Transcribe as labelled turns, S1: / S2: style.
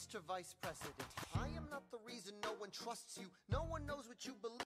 S1: Mr. Vice President. I am not the reason no one trusts you. No one knows what you believe.